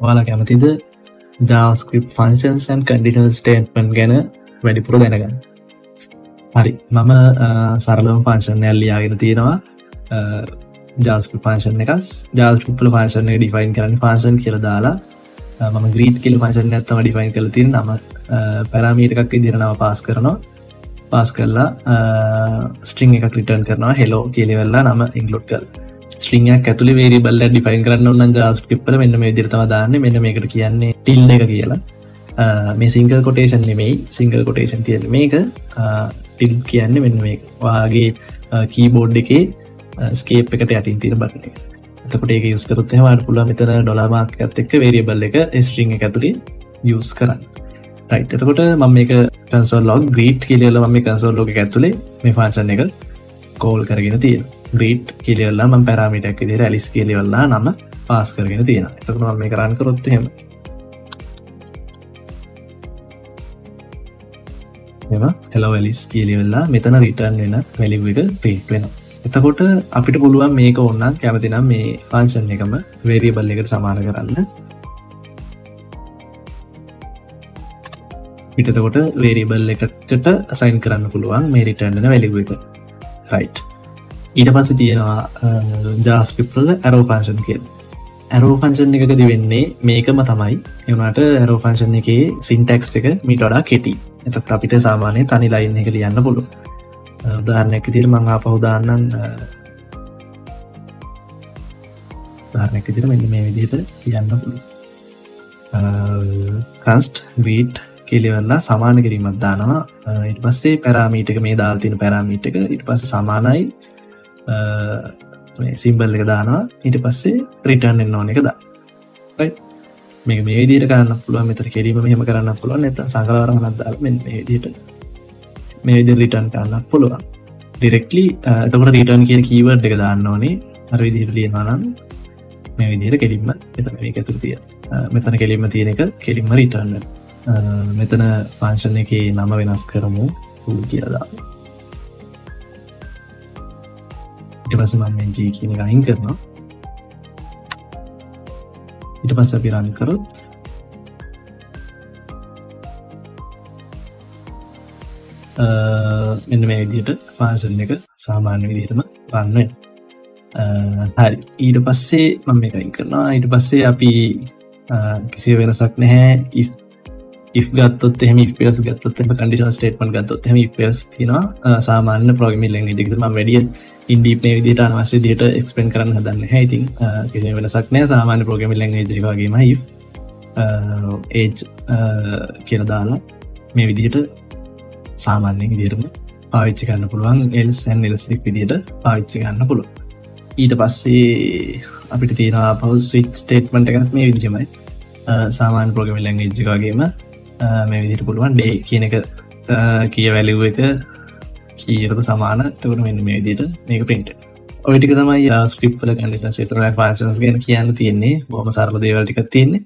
ඔයාලා කැමතිද? ජාස්ක්‍රප් ෆංශන්සන් කඩිනල් ස්ටේට්මන් ගැන වැඩිපුර දැනගන්න. හරි. මම සරලම ෆංශන් ඇල්ලියාගෙන තියෙනවා. ජාස්ක පාශන එකස් ජාස්පල පාශන ඩිෆයින් කරන පාශන් කියල දාලා මම ග්‍රීට් කියල පාශන ඇත්තම ඩිෆයින් කල තින් නම පැරමීට එකක් ඉදිරනාව පාස් කරනවා. පාස් කරලා ස්ට්‍රිං එක ලිටන් කරනවා. හෙලෝ කියලිවෙල්ලා නම ඉංගලොට් කල් ස්ට්‍රිංයක් ඇතුල වේරිබල් ඩිෆයින් කරන්න න්න ජාස්ක්‍රප්ල මෙන්න මේ දිරතම දාන්න. මෙන්න මේකට කියන්නේ ටිල්ඩ එක කියලා. මේ සිංගල් කොටේෂන් නෙමෙයි. සිංගල් කොටේෂන් තියෙන මේක. ටිල් කියන්න මෙන්න මේ වාගේ කීබෝඩ් එකේ ස්කේප් එකට යටින් තින බටන එතකොට ඒක යුස් කරත් හමට පුළ මෙතන ඩොලාමාක් ඇත් එක්ක වේරියබල් එක ස්ට්‍රිං එක ඇතුළේ යස් කරන්න. රයි් එතකොට මම මේක කන්සල් ලොග් ග්‍රීට් කියලල ම කන්සල් ලෝක ඇතුළේ මේ ෆාන්සන් එක කෝල් කරගෙන තියෙන ග්‍රීට් කියලල්ලා ම පැරමිටක් දිර ඇලිස් කියලවෙල්ලා නම පාස් කරගෙන තියෙන එතකට ම මේ කරන්න කරොත්හෙම එම හෙලවලිස් කියලිවෙල්ලා මෙතන රිටර්න් වෙන වැලිව එක ප්‍රේට් වෙනවා. එතකොට අපිට පුළුවන් මේක ඔන්න කැමතිනම් මේ ෆංශන් එකම වේරියබල් එකට සමාන කරන්න. පිටතකොට වේරිබල් එකකට සයින් කරන්න පුළුවන් මේ රිටර්න්න වැලිව එක. රයි් ඊට පස්ස තියෙනවා ජාස්පිප්‍රල ඇරෝ පංශන් කිය ඇරෝ පංශන් එකකද වෙන්නේ මේකම තමයි. එවනට ඇරෝ පංශන් එක සින්ටෙක්ස් එක මිටඩා කෙටි. එත අපිට සාමානය තනි ලයින්න එක ලියන්න පුළුව උදාහරණයක් තිර මං ආපහුදාන්නන් ධාරණයක් තිර මෙ මේ විදිහට කියන්න පුළු කස්ට් ග්‍රීට් කෙලෙවල්ලා සමාන කිරීමත් දානවා. ඉට පස්සේ පැරාමීටක මේ දාල්තින පැරාමීටක ඉට පස්ස සමානයි. සිම්බල් එක දානවා. ඊට පස්සේ රිටර්න් එන්න ඕන එක දා මේ මේ විදිට කරන්න පුළුව මෙතර කිරීම මෙහම කරන්න පුළුවන්. ඇත සංකරවරමත් දාල මෙ දිට මේ විදි රිටන් කරන්න පුළුවන්. ඩිරෙක්ලි එතකට රිටන් කිය කීවර් එක දාන්න ඕනේ. අර විදිහට ලියනනම් මේ විදිහට කෙලින්ම එතන මේ ඇතුර තිය මෙතන කෙලින්ම තියෙන එක කෙලින්ම රිටන්න මෙතන පංශන එක නම වෙනස් කරමු. හූ කියලදා ඉටපස මම ජී කියන අහින් කරනවා. ඉට පස්ස පිරන් කරොත් මෙන්න මේ විදියට පාසල් එක සාමාන්‍ය විදිහටම පන්න හරි. ඊට පස්සේ මම එකයින් කරනවා. ඊට පස්සේ අපි කිසි වෙනසක් නැහැ. If ගත්තොත් එහම පස් ගත්තොත් එම කඩිෂන ස්ටේටමන් ගත්තොත් හම පස් තින සාමාන්‍ය ප්‍රගමි ලෙන් ිකම වැඩිය ඉන්ඩීප විදිට අනවසේ දිට එක්ස්පෙන් කරන්න හදන්න හැයිතින් කිසි වෙනසක් නෑ සාමාන්‍ය ප්‍රගමි ලෙන් ජවාගේම ඒජ් කියල දාලා මේ විදිහට සාමාන්‍යෙන් ඉදිරම පාවිච්චි ගන්න පුළුවන්. එල්සැන් එල්සෙක් විදිට පාවිච්චි ගන්න පුළුව ඊට පස්සේ අපිට තියෙන පව් ස්විච් ස්ටේට්මට එකත් මේ විදිමයි සාමාන් ප්‍රගමි ලැං ජිකාගේම මේ විදිට පුළුවන්. ඩේ කියන එක කිය වැලිව් එක කියරද සමාන? තකට මෙන්න මේ විදිට මේක පින්ට ඔටික තමයි ස්ක්‍රප්ල කඩිෂන් ට ෆාන්ස් ගැන කියන්න තියෙන්නේ. බොම සරල දේවල්ටික තියෙන්නේ.